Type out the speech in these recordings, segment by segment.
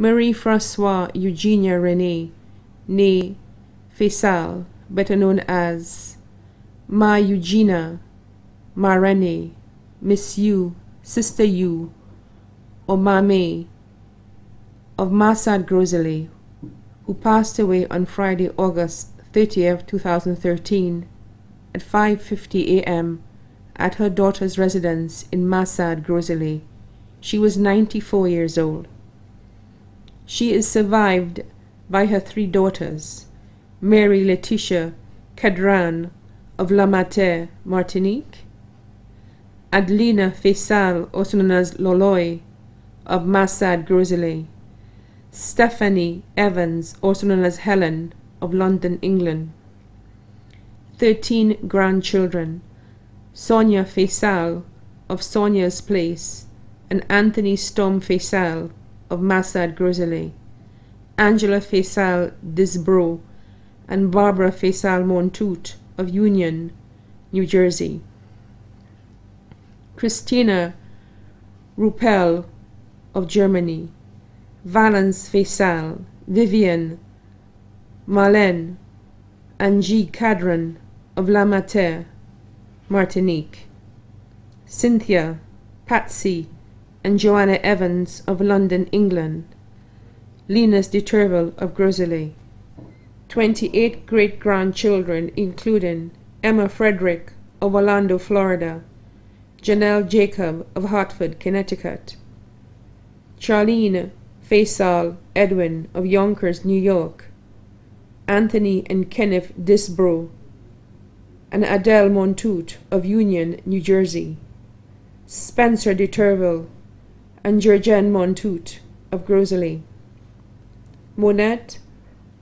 Marie Francois Eugenia Renee, née Faisal, better known as Ma Eugenia, Ma Renee, Miss You, Sister You, or Mame, of Massade Grosele, who passed away on Friday, August 30th, 2013, at 5.50 a.m. at her daughter's residence in Massade Grosele. She was 94 years old. She is survived by her three daughters, Mary Letitia Cadran of La Mater, Martinique, Adelina Faisal, also known as Loloy, of Massade Grosele, Stephanie Evans, also known as Helen, of London, England. Thirteen grandchildren, Sonia Faisal, of Sonia's Place, and Anthony Storm Faisal, of Massade Grosele, Angela Faisal Disbro, and Barbara Faisal Montoute, of Union, New Jersey. Christina Ruppel of Germany, Valence Faisal, Vivian, Marlène, Angie Cadran of La Mater, Martinique, Cynthia, Patsy, and Joanna Evans of London, England, Linus de Turville of Gros Islet, 28 great grandchildren, including Emma Frederick of Orlando, Florida, Janelle Jacob of Hartford, Connecticut, Charlene Faisal Edwin of Yonkers, New York, Anthony and Kenneth Disbro, and Adele Montoute of Union, New Jersey, Spencer de Turville, and Georgienne Montoute of Gros Islet, Monette,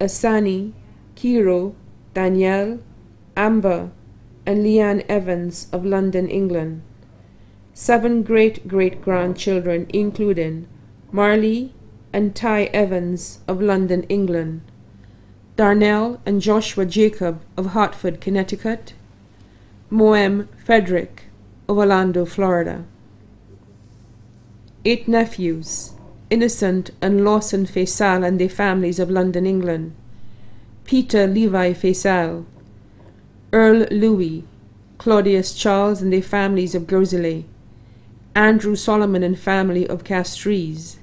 Asani, Kiro, Danielle, Amber, and Leanne Evans of London, England. Seven great great grandchildren, including Marley and Ty Evans of London, England, Darnell and Joshua Jacob of Hartford, Connecticut, Moem Frederick of Orlando, Florida. Eight nephews, Innocent and Lawson Faisal and their families of London, England, Peter Levi Faisal, Earl Louis, Claudius Charles and their families of Gros Islet, Andrew Solomon and family of Castries,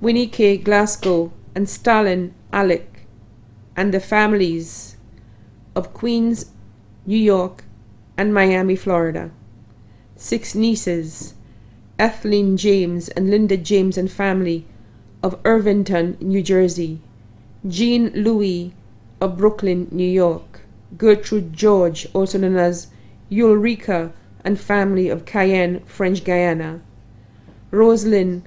Winnie K. Glasgow and Stalin Alec and the families of Queens, New York, and Miami, Florida. Six nieces, Ethelene James and Linda James and family of Irvington, New Jersey. Jean Louis of Brooklyn, New York. Gertrude George, also known as Ulrika and family of Cayenne, French Guiana. Rosalind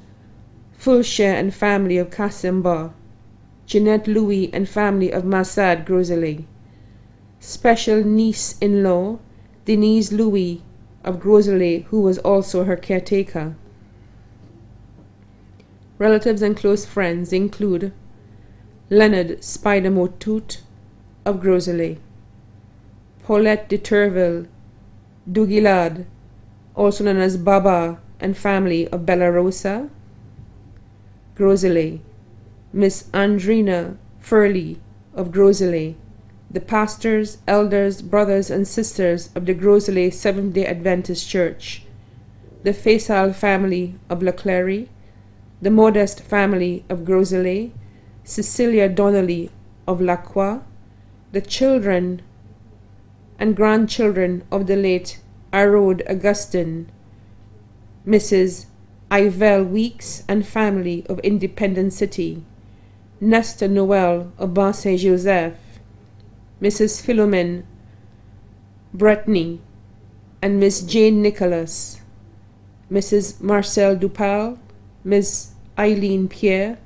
Fulshire and family of Casimba. Jeanette Louis and family of Massade Grosele. Special niece-in-law, Denise Louis of Gros Islet, who was also her caretaker. Relatives and close friends include Leonard Spider of Gros Islet, Paulette de Turville Dugilad, also known as Baba and family of Bellarosa, Gros Islet, Miss Andrina Furley of Gros Islet, the pastors, elders, brothers, and sisters of the Gros Islet Seventh day Adventist Church, the Faisal family of La Leclerc, the Modest family of Gros Islet, Cecilia Donnelly of Lacroix, the children and grandchildren of the late Arod Augustine, Mrs. Ivell Weeks and family of Independence City, Nestor Noel of Bar Saint Joseph, Mrs. Philomene Bretney, and Miss Jane Nicholas, Mrs. Marcel Dupal, Miss Eileen Pierre,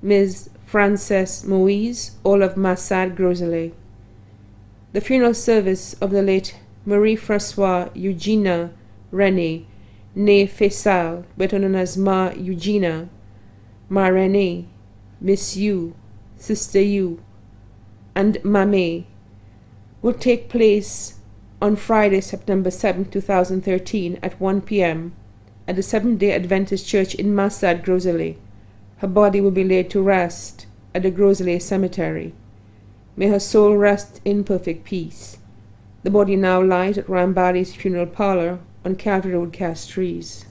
Miss Frances Moise, all of Massade Grosele. The funeral service of the late Marie Francois Eugenia Rene, née Faisal, better known as Ma Eugenia, Ma Rene, Miss You, Sister You, and Mame, will take place on Friday, September 7, 2013 at 1 p.m. at the Seventh-day Adventist Church in Massade, Grosele. Her body will be laid to rest at the Gros Islet Cemetery. May her soul rest in perfect peace. The body now lies at Rambali's funeral parlor on Calvary Road, Castries.